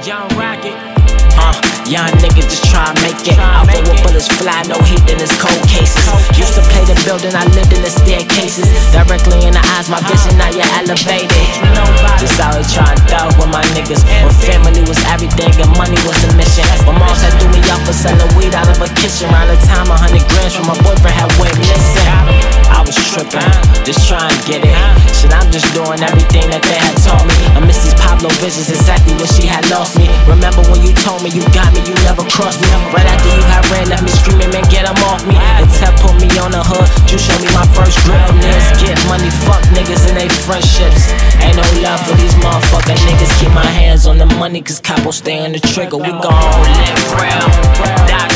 Young Rocket. Uh, young nigga just try to make it. Out make with bullets fly, no heat in his cold cases. Used to play the building, I lived in the staircases. Directly in the eyes, my vision, now you're elevated. Nobody. Just always trying to thug with my niggas. When family was everything and money was the mission. My mom had threw me off for selling weed out of a kitchen. Around the time, a hundred grams from my boyfriend had went missing. I was tripping, just trying to get it. Shit, I'm just doing everything that they had taught me. I miss these Pablo visions, exactly when she had lost me. Remember when you told me you got me, you never crossed me. Right after you had ran, left me screaming, man, get 'em off me. And Tep put me on the hood, you showed me my first grip. This, get money, fuck niggas and they friendships. Ain't no love for these motherfucking niggas. Keep my hands on the money, cause Capo stay on the trigger. We gon' live real, die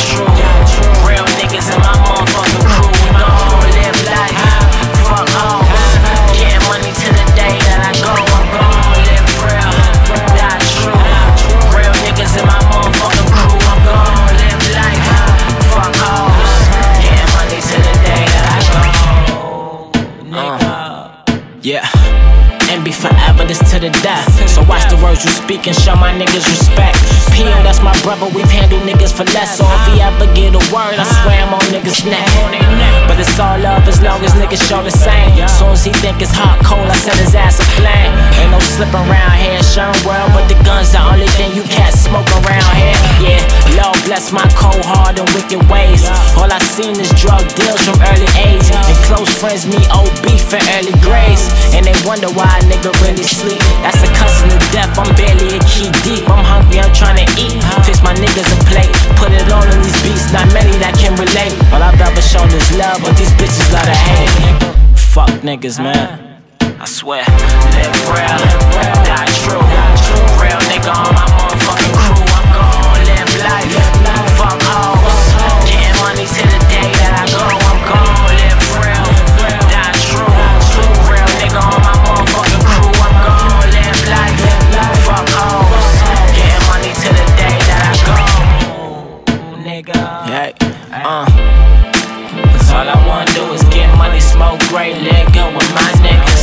to. So watch the words you speak and show my niggas respect. P.O. that's my brother, we've handled niggas for less. So if he ever get a word, I swear I'm on niggas' neck. But it's all love as long as niggas show the same. Soon as he think it's hot, cold, I send his ass a flame. Ain't no slipping around showing world, but the gun's the only thing you can't smoke around here. Yeah, Lord bless my cold heart and wicked ways. All I seen is drug deals from early age. And close friends meet old beef in early grades. And they wonder why a nigga really sleep. That's a cussing to death, I'm barely a key deep. I'm hungry, I'm trying to eat. Fix my niggas a plate, put it on in these beats. Not many that can relate. All I've ever shown is love, but these bitches love to hate. Fuck niggas, man. I swear. Live real, Nigga. Hey, uh. Cause all I wanna do is get money, smoke great, let go with my niggas.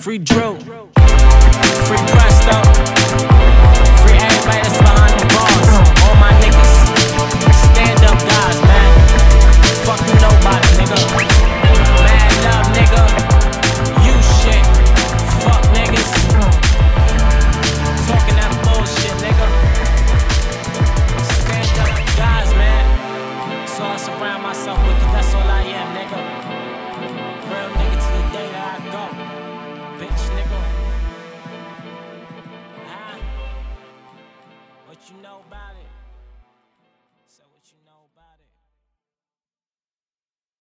Free Rio. Free Presto. you know about it.